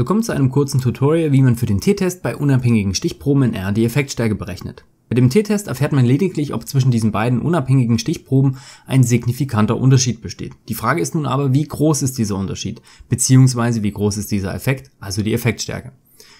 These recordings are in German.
Willkommen zu einem kurzen Tutorial, wie man für den t-Test bei unabhängigen Stichproben in R die Effektstärke berechnet. Bei dem t-Test erfährt man lediglich, ob zwischen diesen beiden unabhängigen Stichproben ein signifikanter Unterschied besteht. Die Frage ist nun aber, wie groß ist dieser Unterschied, beziehungsweise wie groß ist dieser Effekt, also die Effektstärke.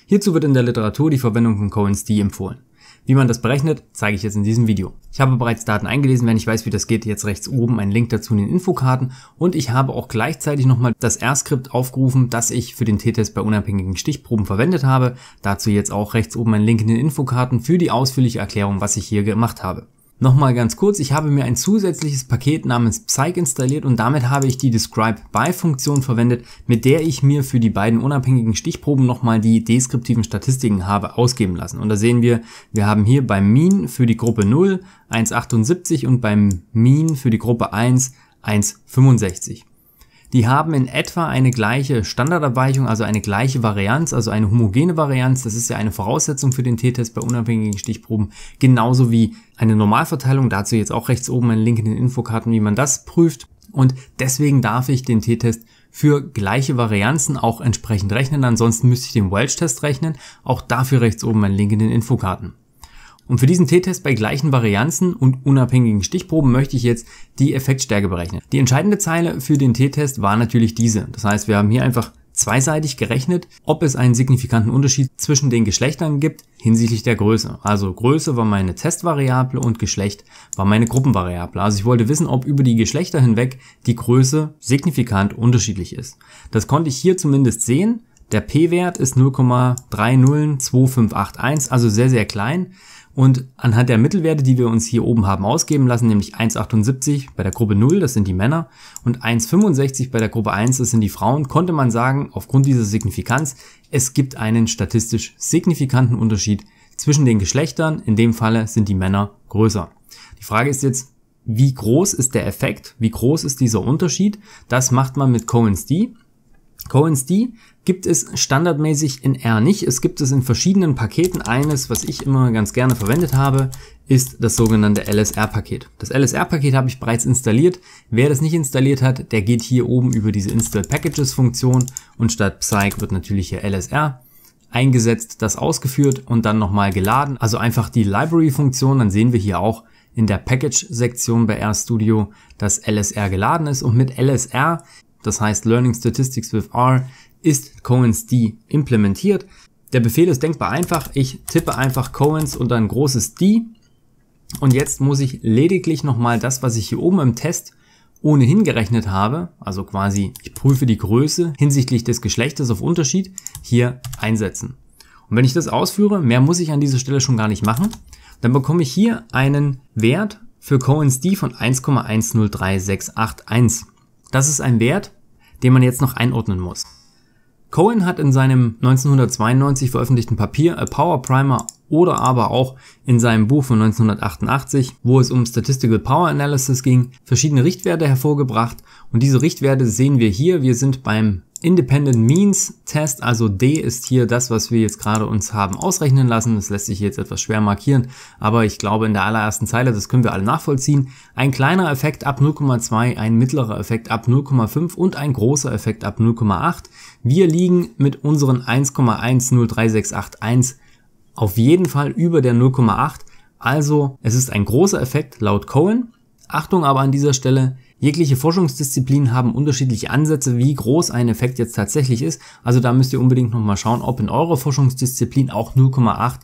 Hierzu wird in der Literatur die Verwendung von Cohen's d empfohlen. Wie man das berechnet, zeige ich jetzt in diesem Video. Ich habe bereits Daten eingelesen, wenn ich weiß, wie das geht, jetzt rechts oben ein Link dazu in den Infokarten und ich habe auch gleichzeitig nochmal das R-Skript aufgerufen, das ich für den T-Test bei unabhängigen Stichproben verwendet habe. Dazu jetzt auch rechts oben ein Link in den Infokarten für die ausführliche Erklärung, was ich hier gemacht habe. Nochmal ganz kurz, ich habe mir ein zusätzliches Paket namens Psych installiert und damit habe ich die Describe By Funktion verwendet, mit der ich mir für die beiden unabhängigen Stichproben nochmal die deskriptiven Statistiken habe ausgeben lassen. Und da sehen wir, wir haben hier beim Mean für die Gruppe 0 1,78 und beim Mean für die Gruppe 1 1,65 die haben in etwa eine gleiche Standardabweichung, also eine gleiche Varianz, also eine homogene Varianz. Das ist ja eine Voraussetzung für den T-Test bei unabhängigen Stichproben, genauso wie eine Normalverteilung. Dazu jetzt auch rechts oben ein Link in den Infokarten, wie man das prüft. Und deswegen darf ich den T-Test für gleiche Varianzen auch entsprechend rechnen. Ansonsten müsste ich den Welch-Test rechnen. Auch dafür rechts oben ein Link in den Infokarten. Und für diesen T-Test bei gleichen Varianzen und unabhängigen Stichproben möchte ich jetzt die Effektstärke berechnen. Die entscheidende Zeile für den T-Test war natürlich diese. Das heißt, wir haben hier einfach zweiseitig gerechnet, ob es einen signifikanten Unterschied zwischen den Geschlechtern gibt hinsichtlich der Größe. Also Größe war meine Testvariable und Geschlecht war meine Gruppenvariable. Also ich wollte wissen, ob über die Geschlechter hinweg die Größe signifikant unterschiedlich ist. Das konnte ich hier zumindest sehen. Der P-Wert ist 0,302581, also sehr, sehr klein. Und anhand der Mittelwerte, die wir uns hier oben haben ausgeben lassen, nämlich 1,78 bei der Gruppe 0, das sind die Männer, und 1,65 bei der Gruppe 1, das sind die Frauen, konnte man sagen, aufgrund dieser Signifikanz, es gibt einen statistisch signifikanten Unterschied zwischen den Geschlechtern. In dem Falle sind die Männer größer. Die Frage ist jetzt, wie groß ist der Effekt? Wie groß ist dieser Unterschied? Das macht man mit Cohen's D. Cohen's D gibt es standardmäßig in R nicht. Es gibt es in verschiedenen Paketen. Eines, was ich immer ganz gerne verwendet habe, ist das sogenannte LSR-Paket. Das LSR-Paket habe ich bereits installiert. Wer das nicht installiert hat, der geht hier oben über diese Install Packages Funktion und statt Psych wird natürlich hier LSR eingesetzt, das ausgeführt und dann nochmal geladen. Also einfach die Library-Funktion, dann sehen wir hier auch in der Package-Sektion bei RStudio, dass LSR geladen ist und mit LSR das heißt Learning Statistics with R, ist Cohen's D implementiert. Der Befehl ist denkbar einfach. Ich tippe einfach Cohen's und ein großes D. Und jetzt muss ich lediglich nochmal das, was ich hier oben im Test ohnehin gerechnet habe, also quasi ich prüfe die Größe hinsichtlich des Geschlechtes auf Unterschied, hier einsetzen. Und wenn ich das ausführe, mehr muss ich an dieser Stelle schon gar nicht machen, dann bekomme ich hier einen Wert für Cohen's D von 1,103681. Das ist ein Wert, den man jetzt noch einordnen muss. Cohen hat in seinem 1992 veröffentlichten Papier A Power Primer oder aber auch in seinem Buch von 1988, wo es um Statistical Power Analysis ging, verschiedene Richtwerte hervorgebracht und diese Richtwerte sehen wir hier. Wir sind beim Independent Means Test, also D ist hier das, was wir jetzt gerade uns haben ausrechnen lassen. Das lässt sich jetzt etwas schwer markieren, aber ich glaube in der allerersten Zeile, das können wir alle nachvollziehen. Ein kleiner Effekt ab 0,2, ein mittlerer Effekt ab 0,5 und ein großer Effekt ab 0,8. Wir liegen mit unseren 1,103681 auf jeden Fall über der 0,8. Also es ist ein großer Effekt laut Cohen. Achtung aber an dieser Stelle, Jegliche Forschungsdisziplinen haben unterschiedliche Ansätze, wie groß ein Effekt jetzt tatsächlich ist. Also da müsst ihr unbedingt nochmal schauen, ob in eurer Forschungsdisziplin auch 0,8,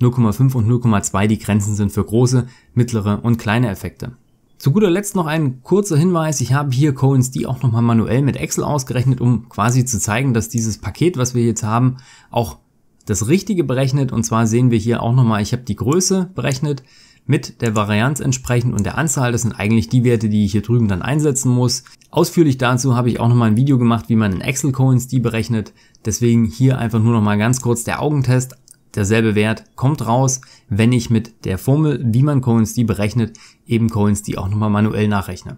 0,5 und 0,2 die Grenzen sind für große, mittlere und kleine Effekte. Zu guter Letzt noch ein kurzer Hinweis. Ich habe hier Cohen's D auch nochmal manuell mit Excel ausgerechnet, um quasi zu zeigen, dass dieses Paket, was wir jetzt haben, auch das Richtige berechnet. Und zwar sehen wir hier auch nochmal, ich habe die Größe berechnet mit der Varianz entsprechend und der Anzahl. Das sind eigentlich die Werte, die ich hier drüben dann einsetzen muss. Ausführlich dazu habe ich auch nochmal ein Video gemacht, wie man in Excel Coins die berechnet. Deswegen hier einfach nur nochmal ganz kurz der Augentest. Derselbe Wert kommt raus, wenn ich mit der Formel, wie man Coins die berechnet, eben Coins die auch nochmal manuell nachrechne.